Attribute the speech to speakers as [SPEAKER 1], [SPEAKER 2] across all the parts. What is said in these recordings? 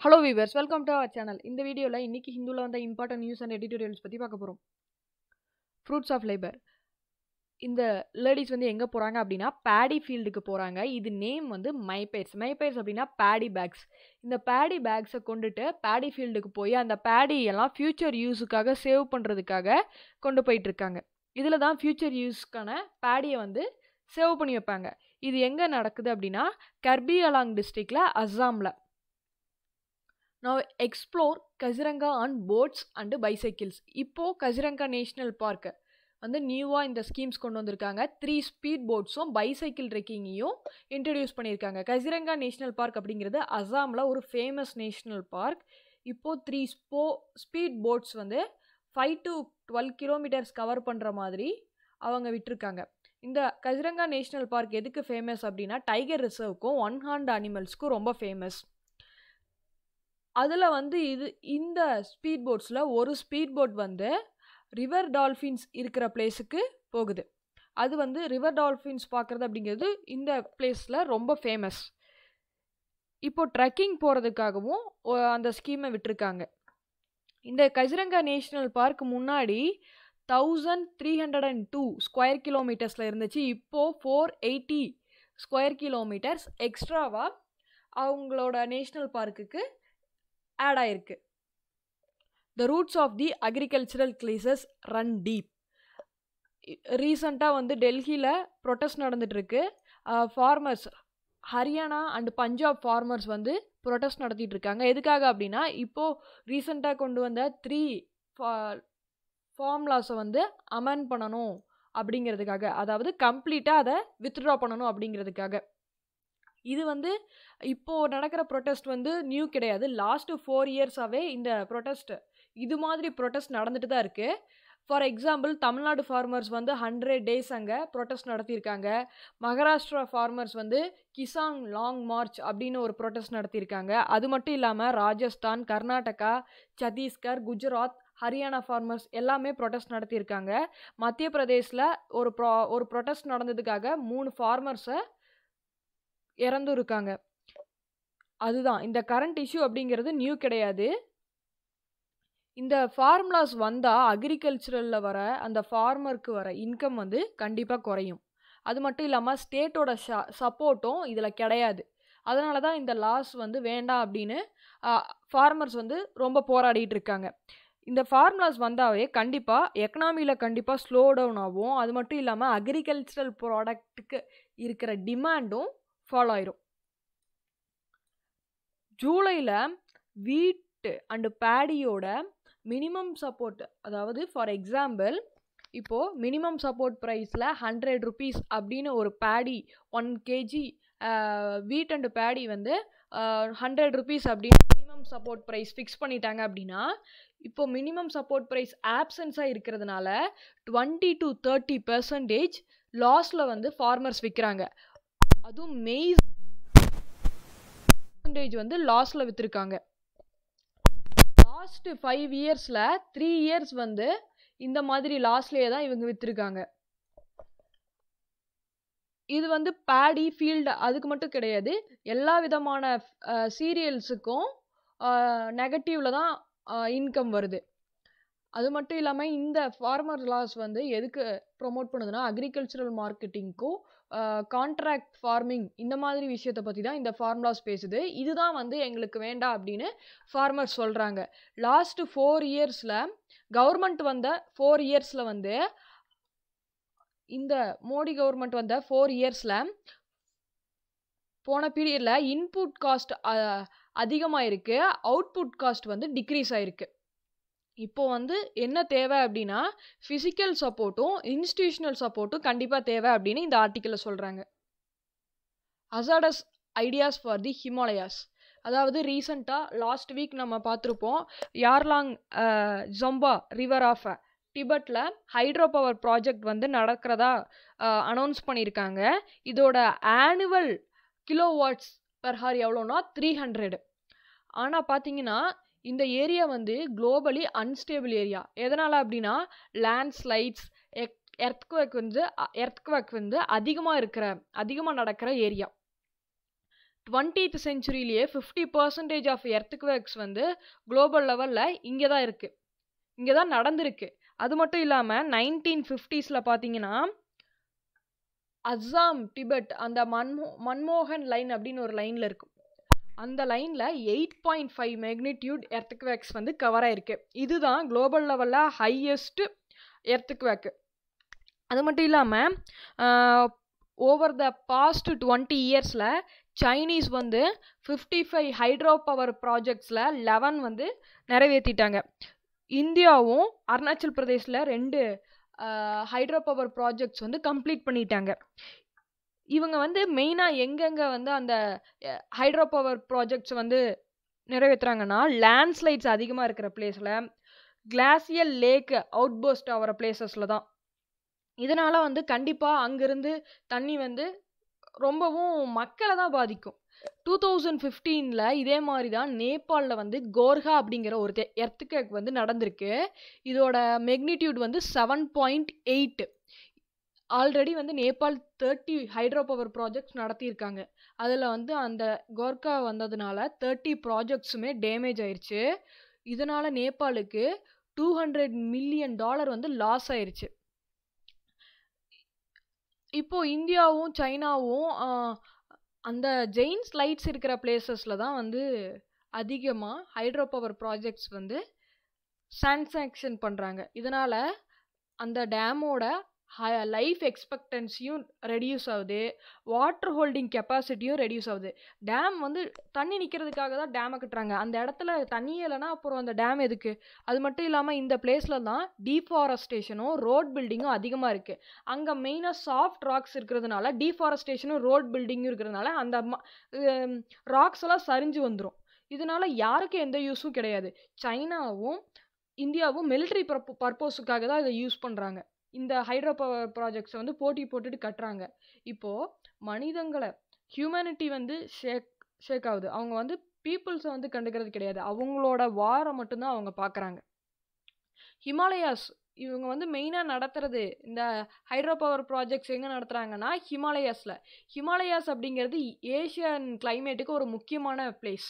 [SPEAKER 1] Hello viewers welcome to our channel இந்த வீடியோவில் இன்றைக்கி ஹிந்துவில் வந்த இம்பார்ட்டன்ட் நியூஸ் அண்ட் எடிட்டோரியல்ஸ் பற்றி பார்க்க போகிறோம் ஃப்ரூட்ஸ் ஆஃப் லேபர் இந்த லேடிஸ் வந்து எங்கே போகிறாங்க அப்படின்னா பேடி ஃபீல்டுக்கு போகிறாங்க இது நேம் வந்து மைபேர்ஸ் மைபேர்ஸ் அப்படின்னா பேடி பேக்ஸ் இந்த பேடி பேக்ஸை கொண்டுட்டு பேடி ஃபீல்டுக்கு போய் அந்த பேடி எல்லாம் ஃப்யூச்சர் யூஸுக்காக சேவ் பண்ணுறதுக்காக கொண்டு போயிட்டுருக்காங்க இதில் தான் ஃப்யூச்சர் யூஸ்க்கான பேடியை வந்து சேவ் பண்ணி வைப்பாங்க. இது எங்கே நடக்குது அப்படின்னா கர்பி அலாங் டிஸ்ட்ரிக்டில் அஸ்ஸாமில். நான் explore Kaziranga on boats and bicycles இப்போது கசிரங்கா நேஷ்னல் பார்க்கு வந்து நியூவாக இந்த ஸ்கீம்ஸ் கொண்டு வந்திருக்காங்க. த்ரீ ஸ்பீட் போட்ஸும் பைசைக்கிள் ட்ரெக்கிங்கையும் இன்ட்ரடியூஸ் பண்ணியிருக்காங்க. கசிரங்கா நேஷ்னல் பார்க் அப்படிங்கிறது அசாமில் ஒரு ஃபேமஸ் நேஷ்னல் பார்க் இப்போது த்ரீ ஸ்போ ஸ்பீட் போட்ஸ் வந்து five to twelve kilometres cover பண்ணுற மாதிரி அவங்க விட்டுருக்காங்க. இந்த கசிரங்கா நேஷ்னல் பார்க் எதுக்கு ஃபேமஸ் அப்படின்னா டைகர் ரிசர்வ்க்கும் ஒன் ஹாண்ட் அனிமல்ஸ்க்கும் ரொம்ப ஃபேமஸ் அதில் வந்து இது இந்த ஸ்பீட் போட்ஸில் ஒரு ஸ்பீட் போட் வந்து ரிவர் டால்ஃபின்ஸ் இருக்கிற பிளேஸுக்கு போகுது. அது வந்து ரிவர் டால்ஃபின்ஸ் பார்க்குறது அப்படிங்கிறது இந்த பிளேஸில் ரொம்ப ஃபேமஸ் இப்போ ட்ரெக்கிங் போகிறதுக்காகவும் அந்த ஸ்கீமை விட்டுருக்காங்க. இந்த கஜிரங்கா நேஷ்னல் பார்க் முன்னாடி thousand three hundred and two square கிலோமீட்டர்ஸில் இருந்துச்சு. இப்போது ஃபோர் எயிட்டி ஸ்கொயர் கிலோமீட்டர்ஸ் எக்ஸ்ட்ராவாக அவங்களோட நேஷ்னல் பார்க்குக்கு ஆட் ஆயிருக்கு. The roots of the agricultural crises run deep ரீசண்டாக வந்து டெல்லியில் ப்ரொட்டஸ்ட் நடந்துகிட்ருக்கு farmers Haryana and Punjab farmers வந்து ப்ரொட்டஸ்ட் நடத்திட்டு இருக்காங்க எதுக்காக அப்படின்னா இப்போது ரீசண்டாக கொண்டு வந்த த்ரீ ஃபார்ம்லாஸை வந்து அமெண்ட் பண்ணணும் அப்படிங்கிறதுக்காக. அதாவது கம்ப்ளீட்டாக அதை வித்ட்ரா பண்ணணும் அப்படிங்கிறதுக்காக. இது வந்து இப்போது நடக்கிற ப்ரொட்டஸ்ட் வந்து நியூ கிடையாது. லாஸ்ட்டு ஃபோர் இயர்ஸாகவே இந்த ப்ரொட்டஸ்ட் இது மாதிரி ப்ரொட்டஸ்ட் நடந்துட்டு தான் இருக்குது ஃபார் எக்ஸாம்பிள் தமிழ்நாடு ஃபார்மர்ஸ் வந்து ஹண்ட்ரட் டேஸ் அங்கே ப்ரொட்டஸ்ட் நடத்தியிருக்காங்க. மகாராஷ்டிரா ஃபார்மர்ஸ் வந்து கிசான் லாங் மார்ச் அப்படின்னு ஒரு ப்ரொட்டஸ்ட் நடத்தியிருக்காங்க. அது மட்டும் இல்லாமல் ராஜஸ்தான் கர்நாடகா சத்தீஸ்கர் குஜராத் ஹரியானா ஃபார்மர்ஸ் எல்லாமே ப்ரொட்டஸ்ட் நடத்தியிருக்காங்க. மத்திய பிரதேஷில் ஒரு ப்ரா ஒரு ப்ரொட்டஸ்ட் நடந்ததுக்காக மூணு ஃபார்மர்ஸை இறந்தும் இருக்காங்க அதுதான். இந்த கரண்ட் இஷ்யூ அப்படிங்கிறது நியூ கிடையாது. இந்த ஃபார்முலாஸ் வந்தால் அக்ரிகல்ச்சரலில் வர அந்த ஃபார்மருக்கு வர இன்கம் வந்து கண்டிப்பாக குறையும். அது மட்டும் இல்லாமல் ஸ்டேட்டோட ஷ சப்போர்ட்டும் இதில் கிடையாது. அதனால தான் இந்த லாஸ் வந்து வேண்டாம் அப்படின்னு ஃபார்மர்ஸ் வந்து ரொம்ப போராடிட்டு இருக்காங்க. இந்த ஃபார்முலாஸ் வந்தாவே கண்டிப்பாக எக்கனாமியில் கண்டிப்பாக ஸ்லோ டவுன் ஆகும். அது மட்டும் இல்லாமல் அக்ரிகல்ச்சரல் ப்ராடக்ட்டுக்கு இருக்கிற டிமாண்டும் ஃபாலோ ஆயிரும். ஜூலையில் வீட்டு அண்டு பேடியோட மினிமம் சப்போர்ட் அதாவது ஃபார் எக்ஸாம்பிள் இப்போது மினிமம் சப்போர்ட் ப்ரைஸில் ஹண்ட்ரட் ருபீஸ் அப்படின்னு ஒரு paddy one KG wheat and paddy வந்து ஹண்ட்ரட் ருபீஸ் அப்படின்னு மினிமம் சப்போர்ட் ப்ரைஸ் ஃபிக்ஸ் பண்ணிட்டாங்க அப்படின்னா இப்போ மினிமம் சப்போர்ட் ப்ரைஸ் ஆப்சன்ஸாக இருக்கிறதுனால டுவெண்ட்டி டு தேர்ட்டி பர்சன்டேஜ் லாஸில் வந்து ஃபார்மர்ஸ் விற்கிறாங்க அதுவும் மெய்ஸ் பர்சன்டேஜ் வந்து லாஸில் விற்றுருக்காங்க லாஸ்ட்டு ஃபைவ் இயர்ஸில் த்ரீ இயர்ஸ் வந்து இந்த மாதிரி லாஸ்லேயே தான் இவங்க விற்றுருக்காங்க இது வந்து பேடி ஃபீல்டு அதுக்கு மட்டும் கிடையாது. எல்லா விதமான சீரியல்ஸுக்கும் நெகட்டிவில் தான் இன்கம் வருது. அது மட்டும் இல்லாமல் இந்த ஃபார்மர் லாஸ் வந்து எதுக்கு ப்ரொமோட் பண்ணுதுன்னா அக்ரிகல்ச்சரல் மார்க்கெட்டிங்க்கும் கான்ட்ராக்ட் ஃபார்மிங் இந்த மாதிரி விஷயத்தை பற்றி தான் இந்த ஃபார்முலாஸ் பேசுது. இதுதான் வந்து எங்களுக்கு வேண்டாம் அப்படின்னு ஃபார்மர்ஸ் சொல்கிறாங்க லாஸ்ட்டு ஃபோர் இயர்ஸில் கவர்மெண்ட் வந்த ஃபோர் இயர்ஸில் வந்து இந்த மோடி கவர்மெண்ட் வந்த ஃபோர் இயர்ஸில் போன பீரியடில் இன்புட் காஸ்ட் அதிகமாக இருக்குது அவுட்புட் காஸ்ட் வந்து டிக்ரீஸ் ஆகிருக்கு இப்போ வந்து என்ன தேவை அப்படின்னா ஃபிசிக்கல் சப்போர்ட்டும் இன்ஸ்டியூஷனல் சப்போர்ட்டும் கண்டிப்பாக தேவை அப்படின்னு இந்த ஆர்டிக்கிளில் சொல்கிறாங்க hazardous ideas for the Himalayas அதாவது ரீசண்டாக லாஸ்ட் வீக் நம்ம பார்த்துருப்போம் யார்லாங் ஜொம்பா ரிவர் ஆஃப் டிபட்டில் ஹைட்ரோ பவர் ப்ராஜெக்ட் வந்து நடக்கிறதா அனௌன்ஸ் பண்ணியிருக்காங்க. இதோட annual kilo watts per hour எவ்வளோனா த்ரீ ஹண்ட்ரடு ஆனால் பார்த்தீங்கன்னா இந்த ஏரியா வந்து குளோபலி அன்ஸ்டேபிள் ஏரியா. எதனால் அப்படின்னா லேண்ட்ஸ்லைட்ஸ் எக் எர்த்குவேக் வந்து எர்த்குவேக் வந்து அதிகமாக இருக்கிற அதிகமாக நடக்கிற ஏரியா. டுவெண்ட்டீத் செஞ்சுரியிலேயே ஃபிஃப்டி பர்சன்டேஜ் ஆஃப் எர்த்குவேக்ஸ் வந்து குளோபல் லெவலில் இங்கே தான் இருக்குது இங்கே தான் நடந்திருக்கு. அது மட்டும் இல்லாமல் நைன்டீன் ஃபிஃப்டிஸில் பார்த்தீங்கன்னா அஸ்ஸாம் டிபெட் அந்த மன்மோ மன்மோகன் லைன் அப்படின்னு ஒரு லைனில் இருக்கும். அந்த லைனில் eight point five magnitude earthquakes வந்து கவர் ஆயிருக்கு. இதுதான் குளோபல் லெவலில் ஹையஸ்ட் எர்த்துக்வேக்கு அது மட்டும் இல்லாமல் ஓவர் த பாஸ்ட் டுவெண்ட்டி இயர்ஸில் சைனீஸ் வந்து ஃபிஃப்டி ஃபைவ் ஹைட்ரோ பவர் ப்ராஜெக்ட்ஸில் லெவன் வந்து நிறைவேற்றிட்டாங்க இந்தியாவும் அருணாச்சல் பிரதேஷில் ரெண்டு ஹைட்ரோ பவர் ப்ராஜெக்ட்ஸ் வந்து கம்ப்ளீட் பண்ணிட்டாங்க. இவங்க வந்து மெயினாக எங்கெங்கே வந்து அந்த ஹைட்ரோ பவர் ப்ராஜெக்ட்ஸ் வந்து நிறைவேற்றுறாங்கன்னா லேண்ட்ஸ்லைட்ஸ் அதிகமாக இருக்கிற பிளேஸில் கிளாசியல் லேக்கு அவுட்போஸ்ட் ஆகிற பிளேசஸில் தான். இதனால் வந்து கண்டிப்பாக அங்கேருந்து தண்ணி வந்து ரொம்பவும் மக்களை தான் பாதிக்கும். டூ தௌசண்ட் ஃபிஃப்டீனில் இதே மாதிரி தான் நேபாளில் வந்து கோர்ஹா அப்படிங்கிற ஒரு எர்த்துக்கேக் வந்து நடந்திருக்கு. இதோட மெக்னிடியூட் வந்து செவன் பாயிண்ட் எயிட்டு ஆல்ரெடி வந்து Nepal thirty hydro power projects நடத்தியிருக்காங்க. அதில் வந்து அந்த கோர்க்கா வந்ததுனால தேர்ட்டி ப்ராஜெக்ட்ஸுமே டேமேஜ் ஆயிடுச்சு இதனால் நேபாளுக்கு டூ ஹண்ட்ரட் மில்லியன் டாலர் வந்து லாஸ் ஆயிடுச்சு இப்போது இந்தியாவும் சைனாவும் அந்த ஜெயின்ஸ் லைட்ஸ் இருக்கிற பிளேசஸில் தான் வந்து அதிகமாக ஹைட்ரோ பவர் ப்ராஜெக்ட்ஸ் வந்து சான்சாக்ஷன் பண்ணுறாங்க இதனால் அந்த டேமோட லைஃப் எக்ஸ்பெக்டன்சியும் ரெடியூஸ் ஆகுது. வாட்டர் ஹோல்டிங் கெப்பாசிட்டியும் ரெடியூஸ் ஆகுது. டேம் வந்து தண்ணி நிற்கிறதுக்காக தான் டேமை கட்டுறாங்க. அந்த இடத்துல தண்ணி இல்லைனா அப்புறம் அந்த டேம் எதுக்கு? அது மட்டும் இல்லாமல் இந்த பிளேஸில் தான் டீஃபாரஸ்டேஷனும் ரோட் பில்டிங்கும் அதிகமாக இருக்குது அங்கே மெயினாக சாஃப்ட் ராக்ஸ் இருக்கிறதுனால டீஃபாரஸ்டேஷனும் ரோட் பில்டிங்கும் இருக்கிறதுனால அந்த ராக்ஸ் எல்லாம் சரிஞ்சு வந்துடும் இதனால யாருக்கும் எந்த யூஸும் கிடையாது. சைனாவும் இந்தியாவும் மிலிட்ரி பர்போஸுக்காக தான் இதை யூஸ் பண்ணுறாங்க இந்த ஹைட்ரோ பவர் ப்ராஜெக்ட்ஸை வந்து போட்டி போட்டுட்டு கட்டுறாங்க. இப்போது மனிதங்களை ஹியூமனிட்டி வந்து ஷேக் ஷேக் ஆகுது. அவங்க வந்து பீப்புள்ஸை வந்து கண்டுக்கிறது கிடையாது. அவங்களோட வாரை மட்டும்தான் அவங்க பார்க்குறாங்க ஹிமாலயாஸ் இவங்க வந்து மெயினாக நடத்துறது இந்த ஹைட்ரோ பவர் ப்ராஜெக்ட்ஸ் எங்கே நடத்துகிறாங்கன்னா ஹிமாலயாஸில். ஹிமாலயாஸ் அப்படிங்கிறது ஏஷியன் கிளைமேட்டுக்கு ஒரு முக்கியமான பிளேஸ்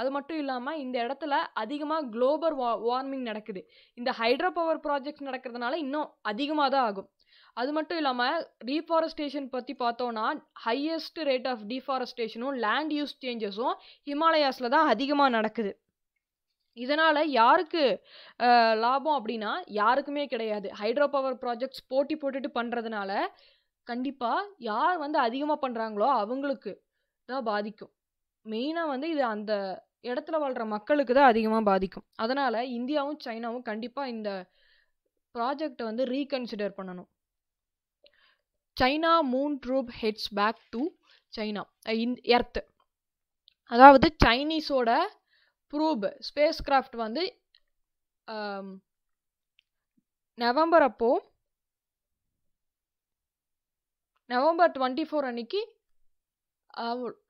[SPEAKER 1] அது மட்டும் இல்லாமல் இந்த இடத்துல அதிகமாக குளோபல் வா வார்மிங் நடக்குது. இந்த ஹைட்ரோ பவர் ப்ராஜெக்ட்ஸ் நடக்கிறதுனால இன்னும் அதிகமாக தான் ஆகும். அது மட்டும் இல்லாமல் ரீஃபாரஸ்டேஷன் பற்றி பார்த்தோன்னா ஹையஸ்ட் ரேட் ஆஃப் டீஃபாரஸ்டேஷனும் லேண்ட் யூஸ் சேஞ்சஸும் ஹிமாலயாஸில் தான் அதிகமாக நடக்குது. இதனால் யாருக்கு லாபம் அப்படின்னா யாருக்குமே கிடையாது. ஹைட்ரோ பவர் ப்ராஜெக்ட்ஸ் போட்டி போட்டுட்டு பண்ணுறதுனால கண்டிப்பாக யார் வந்து அதிகமாக பண்ணுறாங்களோ அவங்களுக்கு தான் பாதிக்கும். மெயினாக வந்து இது அந்த இடத்துல வாழ்கிற மக்களுக்கு தான் அதிகமாக பாதிக்கும். அதனால் இந்தியாவும் சைனாவும் கண்டிப்பாக இந்த ப்ராஜெக்டை வந்து ரீகன்சிடர் பண்ணணும். China moon probe heads back to China in earth அதாவது சைனீஸோட ப்ரூப் ஸ்பேஸ் கிராஃப்ட் வந்து நவம்பர் அப்போ நவம்பர் டுவெண்ட்டி ஃபோர் அன்னைக்கு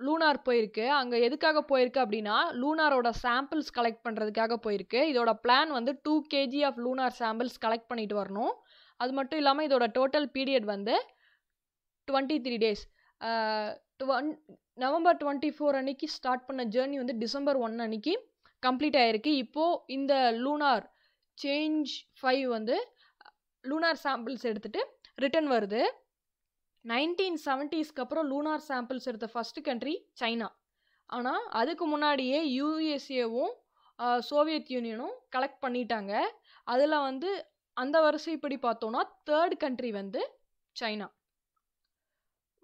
[SPEAKER 1] லூனார் போயிருக்கு. அங்கே எதுக்காக போயிருக்கு அப்படின்னா லூனாரோட சாம்பிள்ஸ் கலெக்ட் பண்ணுறதுக்காக போயிருக்கு. இதோட பிளான் வந்து two kg of lunar samples collect பண்ணிட்டு வரணும். அது மட்டும் இல்லாமல் இதோட டோட்டல் பீரியட் வந்து டுவெண்ட்டி த்ரீ டேஸ் டுவன் நவம்பர் டுவெண்ட்டி ஃபோர் அன்னைக்கு ஸ்டார்ட் பண்ண ஜேர்னி வந்து டிசம்பர் ஒன் அன்னைக்கு கம்ப்ளீட் ஆகிருக்கு இப்போது இந்த லூனார் சேஞ்ச் ஃபைவ் வந்து லூனார் சாம்பிள்ஸ் எடுத்துகிட்டு ரிட்டன் வருது. நைன்டீன் செவன்ட்டீஸ்க்கு அப்புறம் லூனார் சாம்பிள்ஸ் எடுத்த ஃபஸ்ட்டு கண்ட்ரி சைனா. ஆனால் அதுக்கு முன்னாடியே யூஎஸ்ஏவும் சோவியத் யூனியனும் கலெக்ட் பண்ணிட்டாங்க. அதில் வந்து அந்த வரிசைப்படி பார்த்தோன்னா தேர்ட் கண்ட்ரி வந்து China.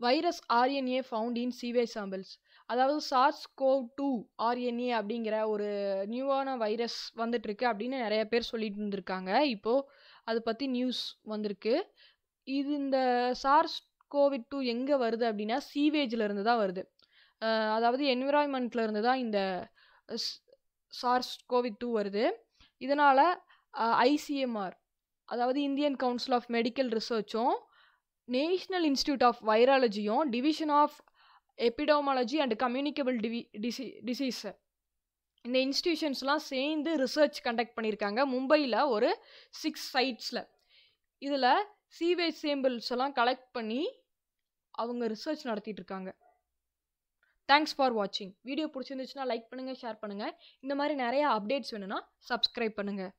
[SPEAKER 1] Virus RNA found in sewage samples அதாவது சார்ஸ் கோவ் டூ ஆர்என்ஏ அப்படிங்கிற ஒரு நியூவான வைரஸ் வந்துட்டுருக்கு அப்படின்னு நிறைய பேர் சொல்லிட்டு இருந்திருக்காங்க. இப்போது அதை பற்றி நியூஸ் வந்திருக்கு. இது இந்த சார்ஸ் கோவிட் டூ எங்கே வருது அப்படின்னா சீவேஜில் இருந்து தான் வருது. அதாவது என்விரான்மெண்ட்டில் இருந்து தான் இந்த சார்ஸ் கோவிட் டூ வருது. இதனால் ஐசிஎம்ஆர் அதாவது இந்தியன் கவுன்சில் ஆஃப் மெடிக்கல் ரிசர்ச்சும் national institute of வைராலஜியும் division of epidemiology and communicable TV டிசி டிசீஸ். இந்த இன்ஸ்டியூஷன்ஸ்லாம் சேர்ந்து ரிசர்ச் கண்டக்ட் பண்ணியிருக்காங்க. மும்பையில் ஒரு சிக்ஸ் சைட்ஸில். இதில் சீவேஜ் சேம்பிள்ஸ் எல்லாம் கலெக்ட் பண்ணி அவங்க ரிசர்ச் நடத்திட்டு இருக்காங்க தேங்க்ஸ் ஃபார் வாட்சிங் வீடியோ பிடிச்சிருந்துச்சுன்னா லைக் பண்ணுங்கள் ஷேர் பண்ணுங்கள் இந்த மாதிரி நிறையா அப்டேட்ஸ் வேணும்னா சப்ஸ்கிரைப் பண்ணுங்கள்